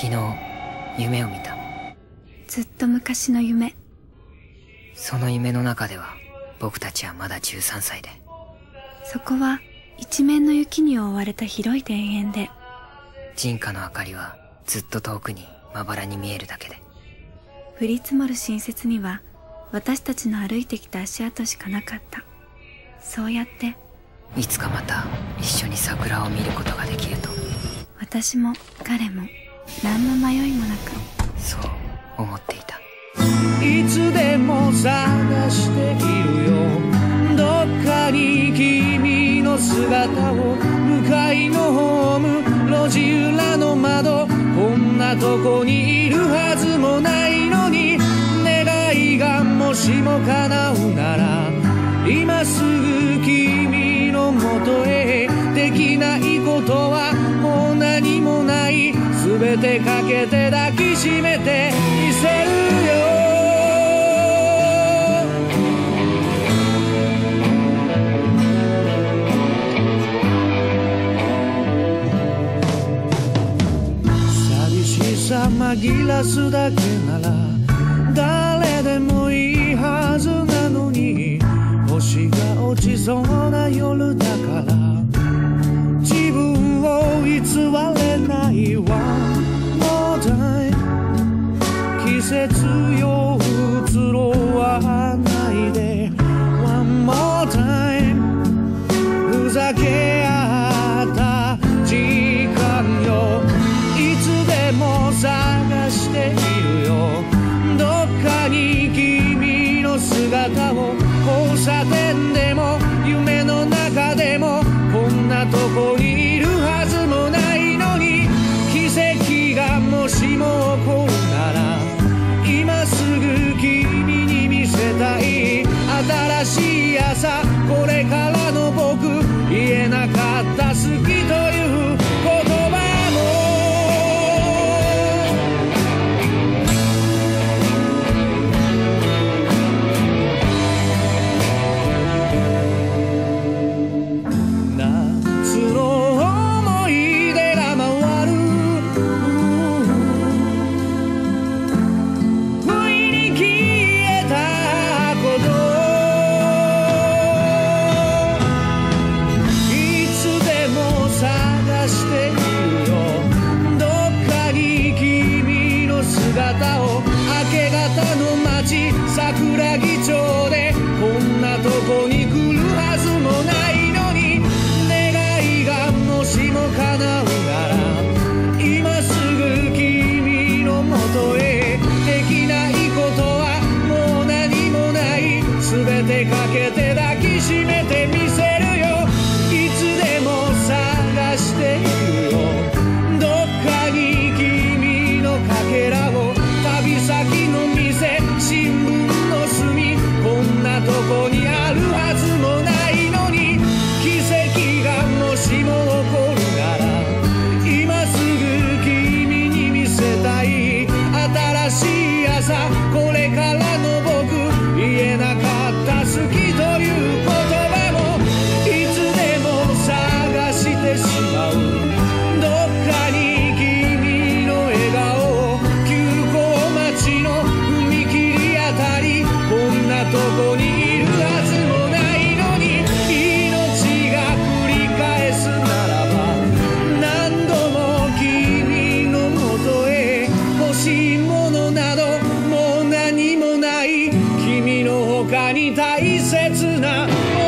昨日夢を見た。ずっと昔の夢。その夢の中では僕たちはまだ13歳で。そこは一面の雪に覆われた広い田園で。人家の明かりはずっと遠くにまばらに見えるだけで。降り積もる新雪には私たちの歩いてきた足跡しかなかった。そうやって。いつかまた一緒に桜を見ることができると。私も彼も何の迷いもなく。そう思っていた。いつでも探しているよどっかに君の姿を向かいのホーム路地裏の窓こんなとこにいるはずもないのに願いがもしも叶うなら今すぐ君のもとへできないことは全てかけて抱きしめてみせるよ。寂しさ紛らすだけなら差点でも夢の中でもこんなとこにいるはずもないのに。奇跡がもしも起こるなら今すぐ君に見せたい新しい朝これからの僕言えなかった好きとどっかに君の姿を明け方の街桜木 fantasías. Ah. lights and